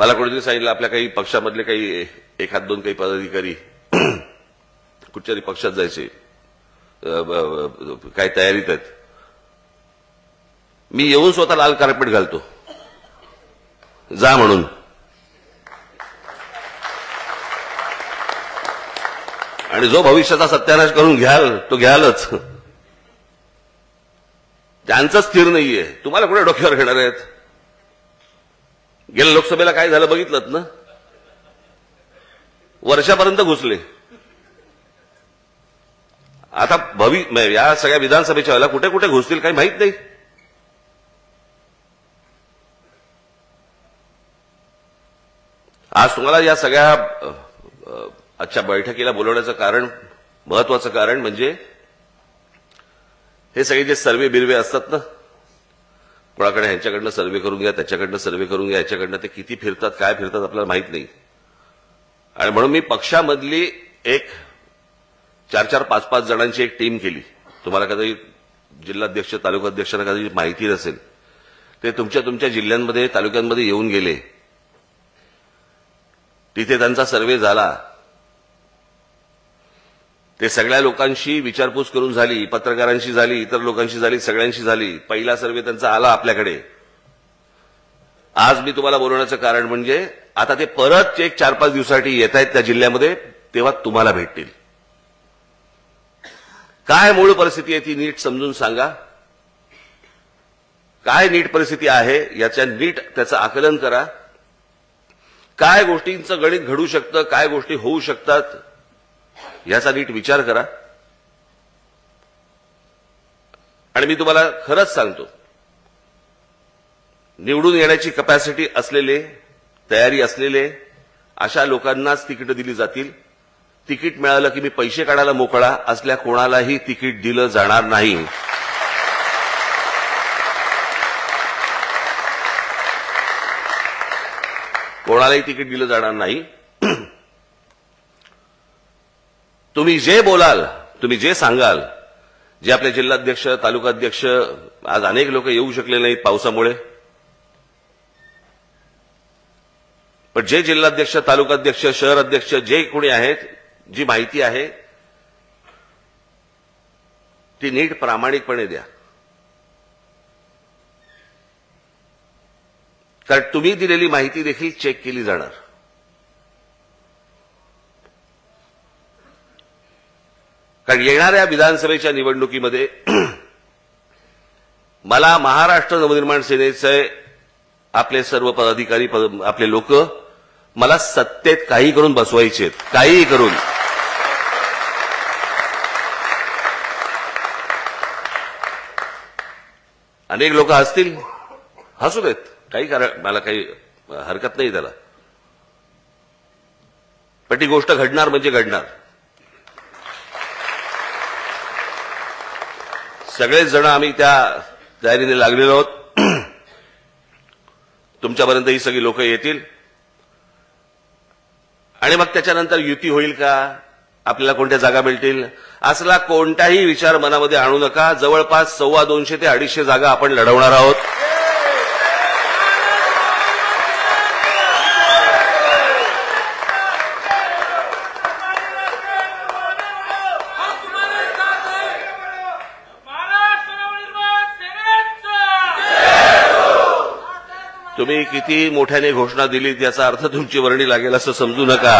मला कोणीतरी सांगितलं आपल्या काही पक्षामधले काही एखाद दोन काही पदाधिकारी कुठच्या तरी पक्षात जायचे. काय काही तयारीत आहेत. मी येऊन स्वतः लाल कार्पेट घालतो. जा म्हणून. आणि जो भविष्याचा सत्यानाश करून घ्याल तो घ्यालच. त्यांचं स्थिर नाहीये तुम्हाला कुठे डोक्यावर घेणार आहेत? गेल्या लोकसभेला काय झालं बघितलं ना? वर्षापर्यंत घुसले. आता भवी या सगळ्या विधानसभेच्या वेळेला कुठे कुठे घुसतील काही माहीत नाही. आज तुम्हाला या सगळ्या आजच्या बैठकीला बोलवण्याचं कारण महत्वाचं कारण म्हणजे हे सगळे जे सर्वे बिरवे असतात ना कोणाकडे ह्यांच्याकडनं सर्वे करून घ्या त्याच्याकडनं सर्वे करून घ्या याच्याकडनं ते किती फिरतात काय फिरतात आपल्याला माहीत नाही. आणि म्हणून मी पक्षामधली एक चार चार पाच पाच जणांची एक टीम केली. तुम्हाला कदाचित जिल्हाध्यक्ष तालुकाध्यक्षांना कदाचित माहिती नसेल. ते तुमच्या तुमच्या जिल्ह्यांमध्ये तालुक्यांमध्ये येऊन गेले. तिथे त्यांचा सर्वे झाला. ते सगळ्या लोकांशी विचारपूस करून झाली पत्रकारांशी झाली इतर लोकांशी झाली सगळ्यांशी झाली. पहिला सर्वे त्यांचा आला आपल्याकडे. आज मी तुम्हाला बोलवण्याचं कारण म्हणजे आता ते परत एक चार पाच दिवसासाठी येत आहेत त्या जिल्ह्यामध्ये तेव्हा तुम्हाला भेटतील. काय मूळ परिस्थिती आहे ती नीट समजून सांगा. काय नीट परिस्थिती आहे याच्या नीट त्याचं आकलन करा. काय गोष्टींचं गणित घडू शकतं काय गोष्टी होऊ शकतात याचा नीट विचार करा. आणि मी तुम्हाला खरंच सांगतो निवडून येण्याची कपॅसिटी असलेले तयारी असलेले अशा लोकांनाच तिकीट दिली जातील. तिकीट मिळालं की मी पैसे काढायला मोकळा असल्या कोणालाही तिकीट दिलं जाणार नाही. कोणालाही तिकीट दिलं जाणार नाही. तुम्ही जे बोलाल तुम्ही जे सांगाल जे आपले जिल्हाध्यक्ष तालुकाध्यक्ष आज अनेक लोक येऊ शकले नाहीत पावसामुळे. पण जे जिल्हाध्यक्ष तालुकाध्यक्ष शहर अध्यक्ष जे कोणी आहेत जी माहिती आहे ती नीट प्रामाणिकपणे द्या. कारण तुम्ही दिलेली माहिती देखील चेक केली जाणार. कारण येणाऱ्या विधानसभेच्या निवडणुकीमध्ये मला महाराष्ट्र नवनिर्माण सेनेचे आपले सर्व पदाधिकारी पद- आपले लोक मला सत्तेत काही करून बसवायचे आहेत. काहीही करून. अनेक लोक हसतील. हसू देत. काही कारण मला काही हरकत नाही त्याला. पण ती गोष्ट घडणार म्हणजे घडणार. सगळेच जण आम्ही त्या तयारीने लागलेलो आहोत. तुमच्यापर्यंत ही सगळी लोक येतील. आणि मग त्याच्यानंतर युती होईल का? आपल्याला कोणत्या जागा मिळतील? असला कोणताही विचार मनामध्ये आणू नका. जवळपास सव्वा दोनशे ते अडीचशे जागा आपण लढवणार आहोत महाराष्ट्र नवनिर्माण सेनेचं तुम्ही किती मोठ्याने घोषणा दिली याचा अर्थ तुमची वर्णी लागेल असं समजू नका.